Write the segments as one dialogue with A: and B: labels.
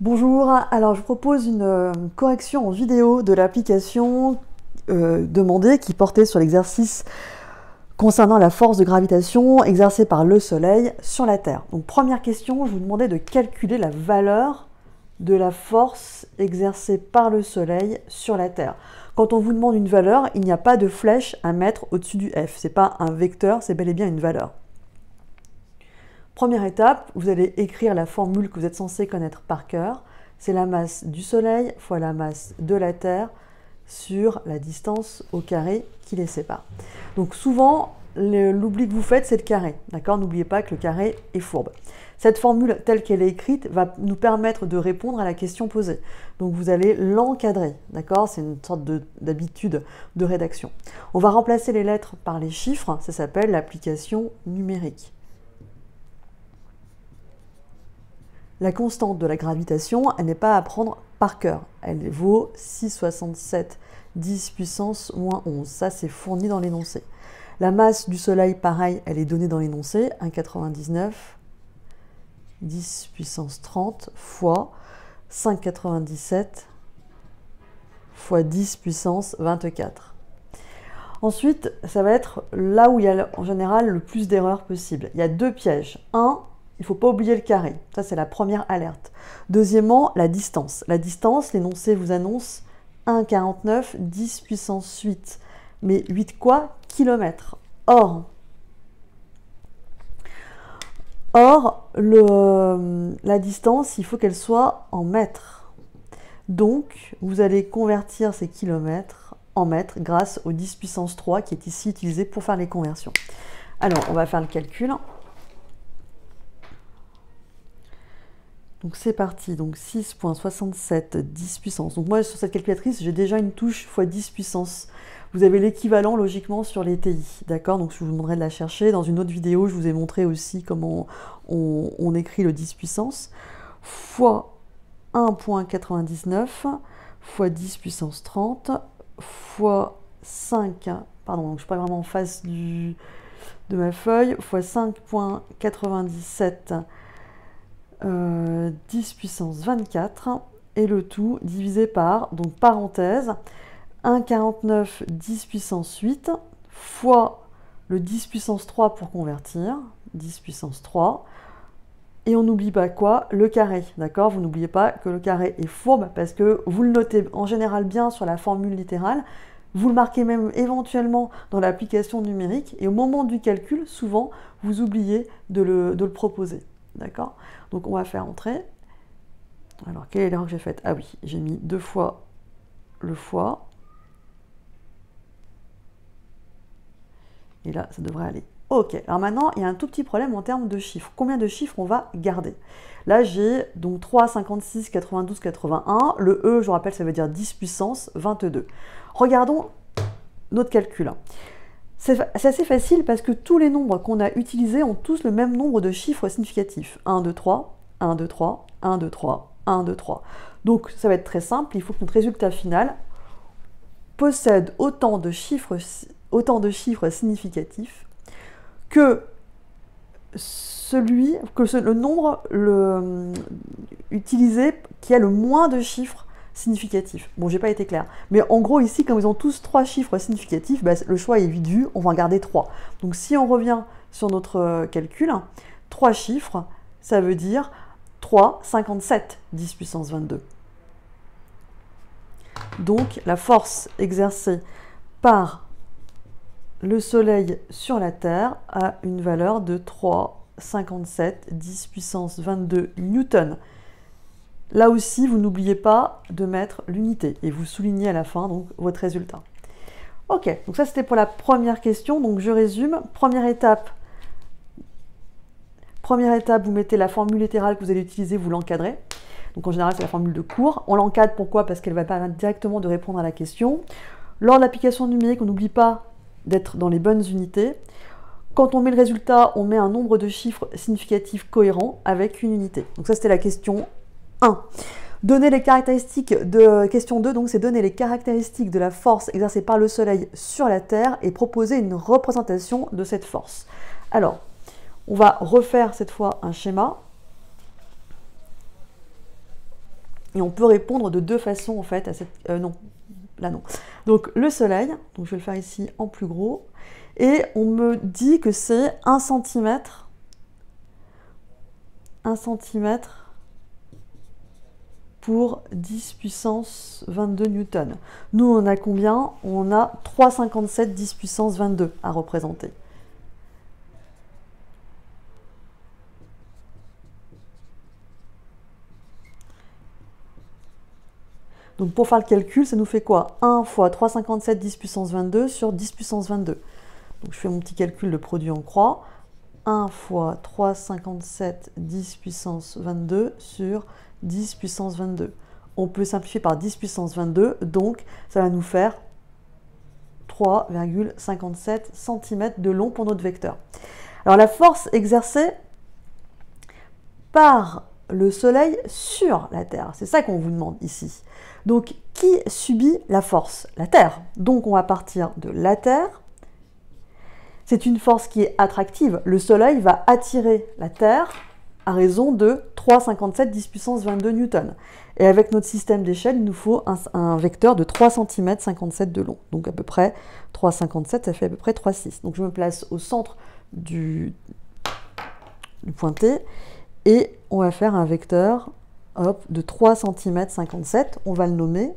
A: Bonjour, alors je vous propose une euh, correction en vidéo de l'application euh, demandée qui portait sur l'exercice concernant la force de gravitation exercée par le Soleil sur la Terre. Donc première question, je vous demandais de calculer la valeur de la force exercée par le Soleil sur la Terre. Quand on vous demande une valeur, il n'y a pas de flèche à mettre au-dessus du F. Ce n'est pas un vecteur, c'est bel et bien une valeur. Première étape, vous allez écrire la formule que vous êtes censé connaître par cœur. C'est la masse du Soleil fois la masse de la Terre sur la distance au carré qui les sépare. Donc souvent, l'oubli que vous faites, c'est le carré. D'accord? N'oubliez pas que le carré est fourbe. Cette formule telle qu'elle est écrite va nous permettre de répondre à la question posée. Donc vous allez l'encadrer. D'accord? C'est une sorte d'habitude de rédaction. On va remplacer les lettres par les chiffres. Ça s'appelle l'application numérique. La constante de la gravitation, elle n'est pas à prendre par cœur. Elle vaut 6,67 10 puissance moins 11. Ça, c'est fourni dans l'énoncé. La masse du Soleil, pareil, elle est donnée dans l'énoncé, 1,99 10 puissance 30 fois 5,97 fois 10 puissance 24. Ensuite, ça va être là où il y a en général le plus d'erreurs possibles. Il y a deux pièges. Un, il ne faut pas oublier le carré. Ça, c'est la première alerte. Deuxièmement, la distance. La distance, l'énoncé vous annonce 1,49, 10 puissance 8. Mais 8 quoi? Kilomètres. Or, or la distance, il faut qu'elle soit en mètres. Donc, vous allez convertir ces kilomètres en mètres grâce au 10 puissance 3 qui est ici utilisé pour faire les conversions. Alors, on va faire le calcul. Donc c'est parti, donc 6.67, 10 puissance. Donc moi sur cette calculatrice, j'ai déjà une touche x 10 puissance. Vous avez l'équivalent logiquement sur les TI, d'accord? Donc je vous demanderai de la chercher. Dans une autre vidéo, je vous ai montré aussi comment on, écrit le 10 puissance. fois 1.99 fois 10 puissance 30 fois 5, pardon, donc je suis pas vraiment en face de ma feuille, fois 5.97 10 euh, puissance 24 et le tout divisé par, donc parenthèse, 1,49 10 puissance 8 fois le 10 puissance 3 pour convertir, 10 puissance 3, et on n'oublie pas quoi? Le carré, d'accord? Vous n'oubliez pas que le carré est fourbe parce que vous le notez en général bien sur la formule littérale, vous le marquez même éventuellement dans l'application numérique, et au moment du calcul, souvent, vous oubliez de le, de le proposer. D'accord Donc on va faire entrer. Alors, quelle est l'erreur que j'ai faite? Ah oui, j'ai mis deux fois le fois. Et là, ça devrait aller. Ok, alors maintenant, il y a un tout petit problème en termes de chiffres. Combien de chiffres on va garder? Là, j'ai donc 3, 56, 92, 81. Le E, je vous rappelle, ça veut dire 10 puissance 22. Regardons notre calcul. C'est assez facile parce que tous les nombres qu'on a utilisés ont tous le même nombre de chiffres significatifs. 1, 2, 3, 1, 2, 3, 1, 2, 3, 1, 2, 3. Donc ça va être très simple, il faut que notre résultat final possède autant de chiffres, significatifs que le nombre utilisé qui a le moins de chiffres significatif. Bon, j'ai pas été clair. Mais en gros, ici, comme ils ont tous trois chiffres significatifs, bah, le choix est vite vu, on va en garder trois. Donc si on revient sur notre euh, calcul, trois chiffres, ça veut dire 3, 57, 10 puissance 22. Donc la force exercée par le Soleil sur la Terre a une valeur de 3, 57, 10 puissance 22 newtons. Là aussi, vous n'oubliez pas de mettre l'unité et vous soulignez à la fin votre résultat. Ok, donc ça c'était pour la première question. Donc je résume. Première étape, première étape, vous mettez la formule littérale que vous allez utiliser, vous l'encadrez. Donc en général, c'est la formule de cours. On l'encadre pourquoi? Parce qu'elle va permettre directement de répondre à la question. Lors de l'application numérique, on n'oublie pas d'être dans les bonnes unités. Quand on met le résultat, on met un nombre de chiffres significatifs cohérents avec une unité. Donc ça, c'était la question 1. Donner les caractéristiques de question 2, donc c'est donner les caractéristiques de la force exercée par le Soleil sur la Terre et proposer une représentation de cette force. Alors, on va refaire cette fois un schéma. Et on peut répondre de deux façons en fait à cette... Euh, non, là non. Donc le soleil, je vais le faire ici en plus gros, et on me dit que c'est 1 cm, 1 cm pour 10 puissance 22 newtons. Nous, on a combien? On a 3,57 10 puissance 22 à représenter. Donc pour faire le calcul, ça nous fait quoi? 1 fois 3,57 10 puissance 22 sur 10 puissance 22. Donc je fais mon petit calcul de produit en croix. 1 fois 3,57 10 puissance 22 sur 10 puissance 22. On peut simplifier par 10 puissance 22, donc ça va nous faire 3,57 cm de long pour notre vecteur. Alors la force exercée par le Soleil sur la Terre, c'est ça qu'on vous demande ici. Donc, qui subit la force? La Terre. Donc, on va partir de la Terre. C'est une force qui est attractive. Le Soleil va attirer la Terre à raison de 3,57 10 puissance 22 newtons. Et avec notre système d'échelle, il nous faut un, vecteur de 3 cm 57 de long. Donc à peu près 3,57, ça fait à peu près 3,6. Donc je me place au centre du, du pointé et on va faire un vecteur de 3 cm 57, on va le nommer.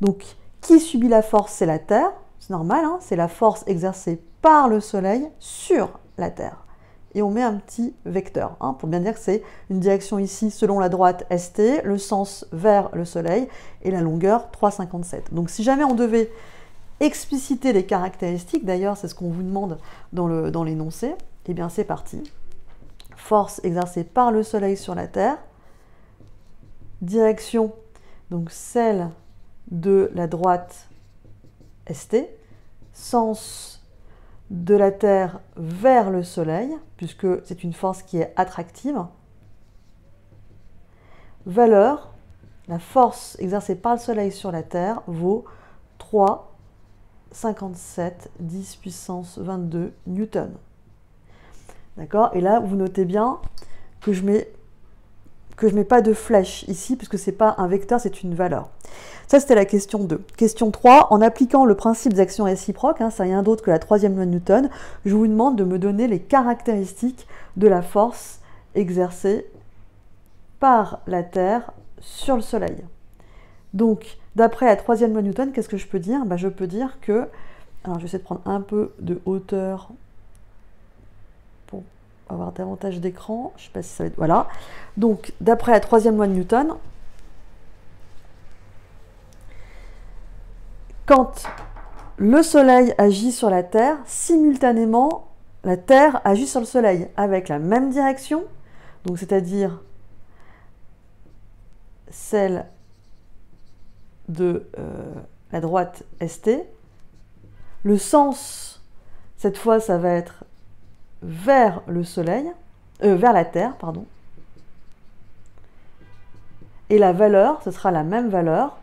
A: Donc, qui subit la force C'est la Terre, c'est normal, hein, c'est la force exercée par le Soleil sur la Terre. Et on met un petit vecteur, hein, pour bien dire que c'est une direction ici selon la droite ST, le sens vers le Soleil, et la longueur 3,57. Donc si jamais on devait expliciter les caractéristiques, d'ailleurs c'est ce qu'on vous demande dans l'énoncé, dans eh bien c'est parti. Force exercée par le Soleil sur la Terre, direction, donc celle de la droite ST, sens de la Terre vers le Soleil, puisque c'est une force qui est attractive. Valeur, la force exercée par le Soleil sur la Terre vaut 3,57 10 puissance 22 newtons. D'accord? Et là, vous notez bien que je mets que je ne mets pas de flèche ici, puisque ce n'est pas un vecteur, c'est une valeur. Ça, c'était la question 2. Question 3, en appliquant le principe d'action réciproque, hein, ça rien d'autre que la troisième loi de Newton, je vous demande de me donner les caractéristiques de la force exercée par la Terre sur le Soleil. Donc, d'après la troisième loi de Newton, qu'est-ce que je peux dire? Bah, Je peux dire que, alors je vais essayer de prendre un peu de hauteur avoir davantage d'écran. Je sais pas si ça va être... Voilà. Donc, d'après la troisième loi de Newton, quand le Soleil agit sur la Terre, simultanément, la Terre agit sur le Soleil avec la même direction, donc c'est-à-dire celle de euh, la droite ST. Le sens, cette fois, ça va être vers le soleil, euh, vers la Terre, pardon. Et la valeur, ce sera la même valeur.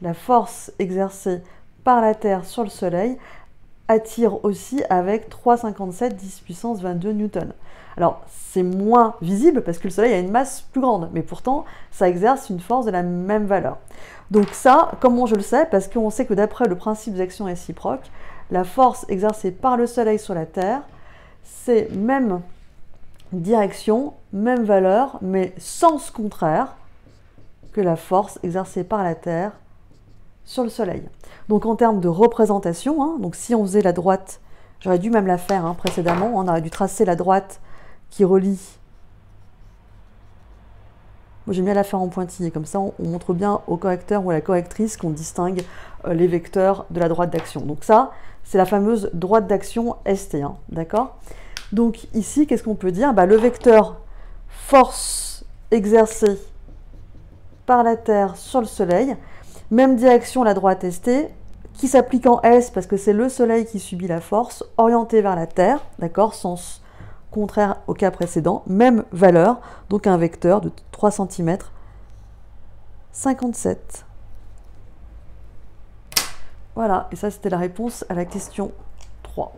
A: La force exercée par la Terre sur le Soleil attire aussi avec 3,57 10 puissance 22 newtons. Alors, c'est moins visible parce que le Soleil a une masse plus grande, mais pourtant, ça exerce une force de la même valeur. Donc ça, comment je le sais? Parce qu'on sait que d'après le principe d'action réciproque, la force exercée par le Soleil sur la Terre, c'est même direction, même valeur, mais sens contraire que la force exercée par la Terre sur le Soleil. Donc en termes de représentation, hein, donc si on faisait la droite, j'aurais dû même la faire hein, précédemment, on aurait dû tracer la droite qui relie moi, j'aime bien la faire en pointillé, comme ça, on, montre bien au correcteur ou à la correctrice qu'on distingue euh, les vecteurs de la droite d'action. Donc ça, c'est la fameuse droite d'action ST1, hein, d'accord? Donc ici, qu'est-ce qu'on peut dire? Bah, Le vecteur force exercée par la Terre sur le Soleil, même direction la droite ST, qui s'applique en S parce que c'est le Soleil qui subit la force, orienté vers la Terre, d'accord? Sens contraire au cas précédent, même valeur, donc un vecteur de 3 cm 57. Voilà, et ça c'était la réponse à la question 3.